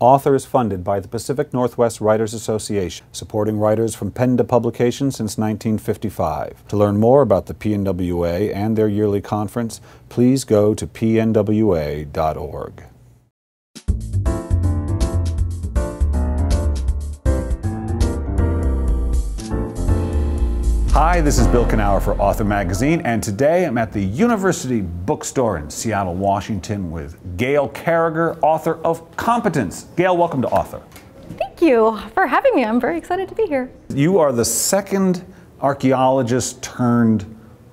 Author is funded by the Pacific Northwest Writers Association, supporting writers from pen to publication since 1955. To learn more about the PNWA and their yearly conference, please go to pnwa.org. Hi, this is Bill Kenower for Author Magazine, and today I'm at the University Bookstore in Seattle, Washington with Gail Carriger, author of Competence. Gail, welcome to Author. Thank you for having me. I'm very excited to be here. You are the second archaeologist turned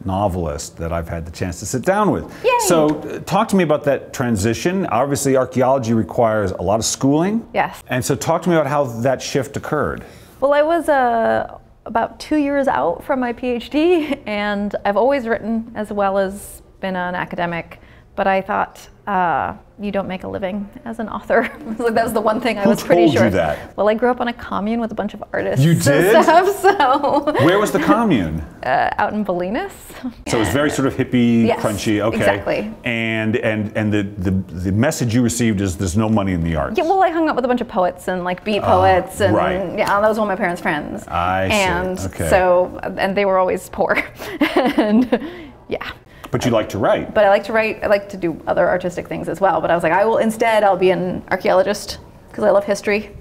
novelist that I've had the chance to sit down with. Yay. So, uh, talk to me about that transition. Obviously, archaeology requires a lot of schooling. Yes. And so, talk to me about how that shift occurred. Well, I was uh, about two years out from my PhD, and I've always written as well as been an academic. But I thought uh, you don't make a living as an author. like that was the one thing I Who was pretty told you sure. that? Well, I grew up on a commune with a bunch of artists. You and did? Stuff, so Where was the commune? uh, out in Bolinas. So it was very sort of hippie, Yes, crunchy. Okay. exactly. And and and the, the the message you received is there's no money in the arts. Yeah, well, I hung out with a bunch of poets and like beat poets, and Ah, right. yeah, that was all my parents' friends. I see, And okay. so, and they were always poor, and yeah. But you like to write. But I like to write. I like to do other artistic things as well. But I was like, I will instead. I'll be an archaeologist because I love history,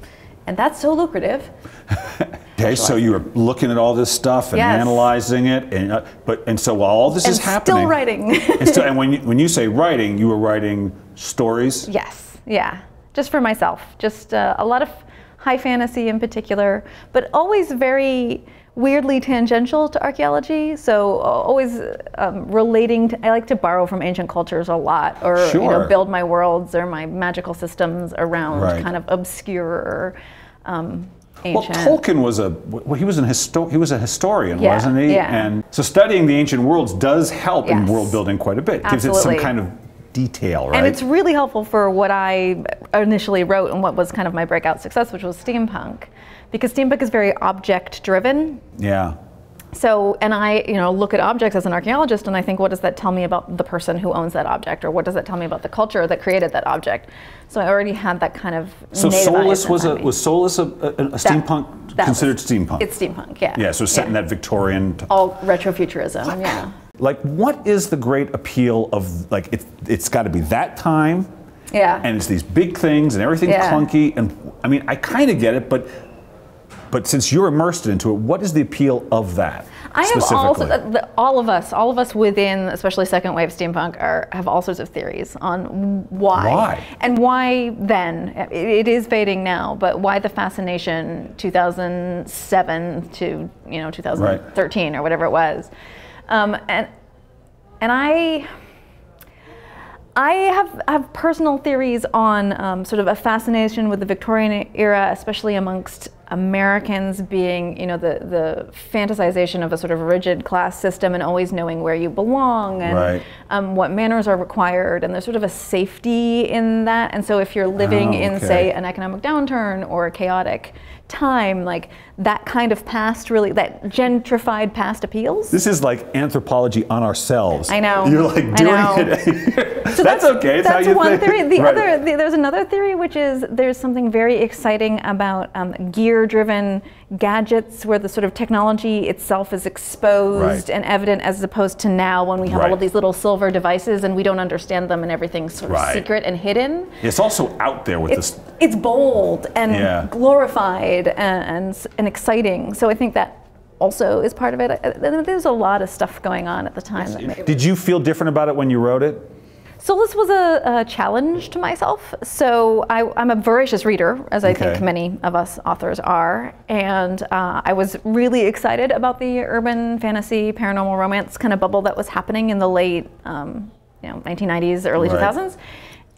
and that's so lucrative. Okay, so you were looking at all this stuff and Yes. analyzing it, and uh, but and so while all this And is happening, still writing. and, still, and when you, when you say writing, you were writing stories. Yes, yeah, just for myself. Just uh, a lot of high fantasy in particular, but always very weirdly tangential to archaeology. So uh, always um, relating to. I like to borrow from ancient cultures a lot, or you know, build my worlds or my magical systems around Right. kind of obscure. Um, Well. Tolkien was a well, he was an histo- he was a historian, Yeah, wasn't he? yeah. And so studying the ancient worlds does help in world building quite a bit. Gives it some kind of detail, right? And it's really helpful for what I initially wrote and what was kind of my breakout success, which was steampunk. Because steampunk is very object driven. yeah. So, and I, you know, look at objects as an archaeologist and I think, what does that tell me about the person who owns that object? Or what does that tell me about the culture that created that object? So I already had that kind of. So Soulless was a was Soulless a, a, a steampunk that was- considered steampunk? It's steampunk, yeah. yeah. So set in that Victorian. All retrofuturism, yeah. like, what is the great appeal of like it? It's got to be that time. Yeah. And it's these big things and everything's Yeah. clunky. And I mean, I kind of get it, but but since you're immersed into it, what is the appeal of that? I have the, all of us, all of us within, especially second wave steampunk, are have all sorts of theories on why, Why? and why then it, it is fading now, but why the fascination 2007 to you know 2013 or whatever it was, um, and and I. I have, have personal theories on um, sort of a fascination with the Victorian era, especially amongst Americans being, you know, the, the fantasization of a sort of rigid class system and always knowing where you belong and Right. um, what manners are required. And there's sort of a safety in that. And so if you're living Oh, in, say, an economic downturn or a chaotic time, like that kind of past really, that gentrified past appeals. This is like anthropology on ourselves. I know. You're like doing it. So that's, okay. It's that's how you one think. theory. The Right. other, the, there's another theory, which is there's something very exciting about um, gear-driven gadgets, where the sort of technology itself is exposed Right. and evident, as opposed to now when we have all of these little silver devices and we don't understand them, and everything's sort of Right. secret and hidden. It's also out there with It's this. It's bold and Yeah. glorified and, and and exciting. So I think that also is part of it. Uh, There's a lot of stuff going on at the time. That made Did you feel different about it when you wrote it? So this was a, a challenge to myself. So I, I'm a voracious reader, as I Okay. think many of us authors are, and uh, I was really excited about the urban fantasy, paranormal romance kind of bubble that was happening in the late, um, you know, 1990s, early Right. 2000s,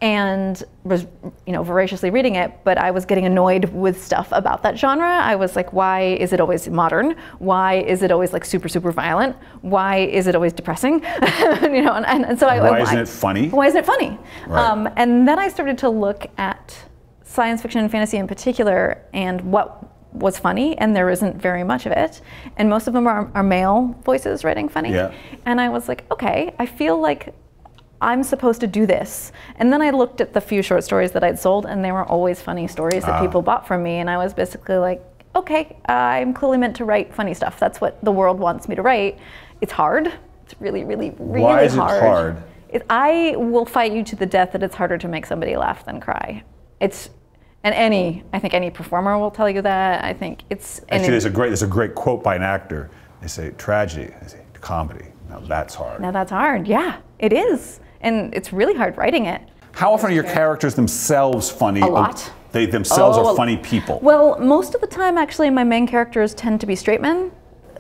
and was, you know, voraciously reading it. But I was getting annoyed with stuff about that genre. I was like, why is it always modern? Why is it always like super, super violent? Why is it always depressing? you know, and, and, and so I. Why isn't it funny? why isn't it funny? Right. Um, and then I started to look at science fiction and fantasy in particular and what was funny, and there isn't very much of it. And most of them are, are male voices writing funny. Yeah. And I was like, okay, I feel like I'm supposed to do this. And then I looked at the few short stories that I'd sold, and they were always funny stories that Ah. people bought from me. And I was basically like, okay, uh, I'm clearly meant to write funny stuff. That's what the world wants me to write. It's hard. It's really, really, really Why is it hard. hard? It, I will fight you to the death that it's harder to make somebody laugh than cry. It's, and any, I think any performer will tell you that. I think it's. and Actually, it- there's a great there's a great quote by an actor. They say tragedy. They say comedy. Now that's hard. now that's hard. Yeah, it is. And it's really hard writing it. How often are your characters themselves funny? A lot. They themselves Oh, are funny people. Well, most of the time, actually, my main characters tend to be straight men,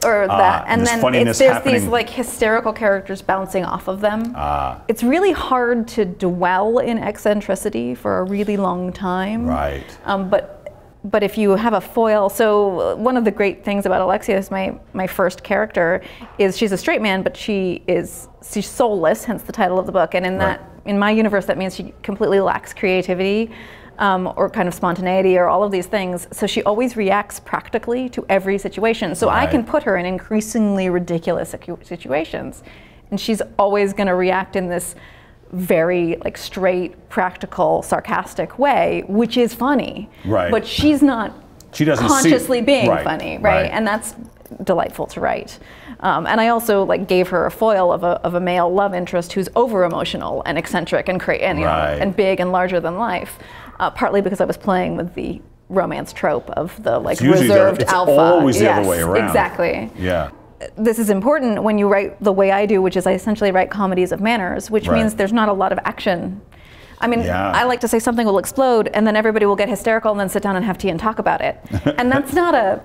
or that, Ah, and and then funniness it's, there's these like hysterical characters bouncing off of them. Ah. It's really hard to dwell in eccentricity for a really long time. Right. Um, but but if you have a foil, so one of the great things about Alexia is my my first character is she's a straight man, but she is she's soulless, hence the title of the book. And in that in my universe, that means she completely lacks creativity. Um, or kind of spontaneity, or all of these things. So she always reacts practically to every situation. So I can put her in increasingly ridiculous situations, and she's always going to react in this very like straight, practical, sarcastic way, which is funny. Right. But she's not She doesn't see- consciously being right, funny, right? right. And that's delightful to write. Um, and I also like gave her a foil of a, of a male love interest who's over emotional and eccentric and cra- and, you know, and big and larger than life. Uh, partly because I was playing with the romance trope of the like usually the- reserved it's alpha. always the yes, other way around. Exactly Yeah. This is important when you write the way I do, which is I essentially write comedies of manners, which Right. means there's not a lot of action. I mean, Yeah. I like to say something will explode, and then everybody will get hysterical, and then sit down and have tea and talk about it. and that's not a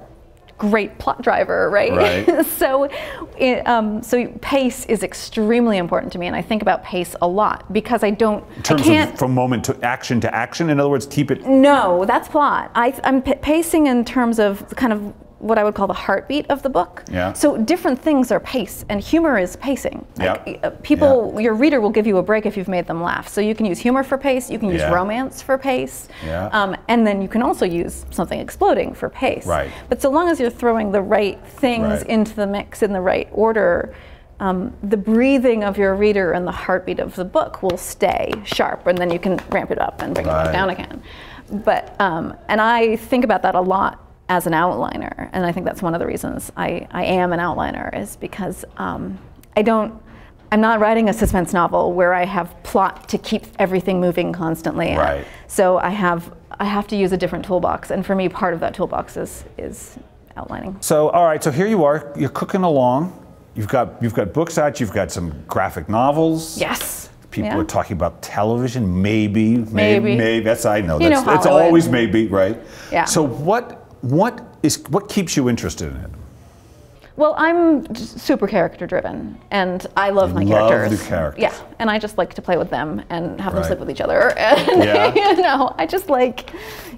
great plot driver, right? Right. so, it, um, so pace is extremely important to me, and I think about pace a lot because I don't. In terms I can't. of from moment to action to action. In other words, keep it. No, that's plot. I, I'm p- pacing in terms of kind of what I would call the heartbeat of the book. Yeah. So different things are pace, and humor is pacing. Like, Yep. uh, people, your reader will give you a break if you've made them laugh. So you can use humor for pace. You can use Yeah. romance for pace. Yeah. Um, and then you can also use something exploding for pace. Right. But so long as you're throwing the right things Right. into the mix in the right order. Um, the breathing of your reader and the heartbeat of the book will stay sharp, and then you can ramp it up and bring it Right. back down again. But um, and I think about that a lot as an outliner, and I think that's one of the reasons I, I am an outliner is because um, I don't. I'm not writing a suspense novel where I have plot to keep everything moving constantly. Right. So I have I have to use a different toolbox, and for me, part of that toolbox is is outlining. So all right. So here you are. You're cooking along. You've got you've got books out. You've got some graphic novels. Yes. People Yeah. are talking about television, maybe, maybe, Maybe. maybe. That's I know. You That's know it's Hollywood. always maybe, right? Yeah. So what what is what keeps you interested in it? Well, I'm super character driven, and I love my love the characters. characters. Yeah, and I just like to play with them and have them Right. sleep with each other. And, Yeah. you know, I just like,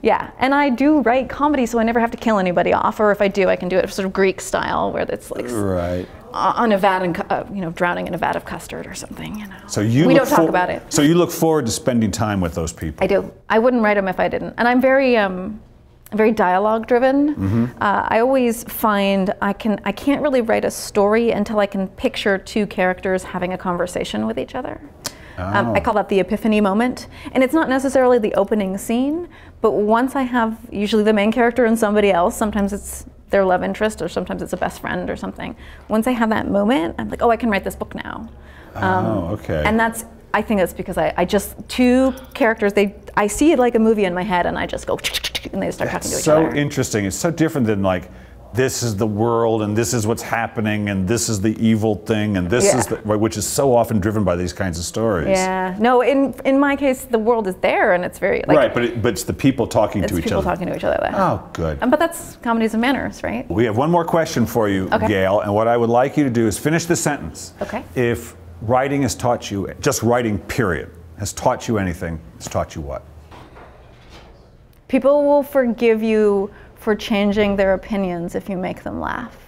yeah. And I do write comedy, so I never have to kill anybody off, or if I do, I can do it sort of Greek style, where it's like Right. on a vat, and, uh, you know, drowning in a vat of custard or something. You know. So you we don't talk about it. So you look forward to spending time with those people. I do. I wouldn't write them if I didn't. And I'm very, um, very dialogue driven. Mm-hmm. Uh, I always find I can, I can't really write a story until I can picture two characters having a conversation with each other. Um, I Oh. call that the epiphany moment. And it's not necessarily the opening scene, but once I have usually the main character and somebody else, sometimes it's their love interest or sometimes it's a best friend or something. Once I have that moment, I'm like, oh, I can write this book now. oh, okay. And that's I think that's because I, I just two characters they I see it like a movie in my head and I just go and they start talking to each so other. interesting. It's so different than like this is the world and this is what's happening and this is the evil thing and this Yeah. is the which is so often driven by these kinds of stories. yeah. No, in in my case the world is there and it's very like right, but it, but it's the people talking to each people other. talking to each other. That Oh, good. Um, but that's comedies and manners, right? We have one more question for you, Okay. Gail, and what I would like you to do is finish the sentence. Okay. If writing has taught you, just writing, period, has taught you anything, it's taught you what? People will forgive you for changing their opinions if you make them laugh.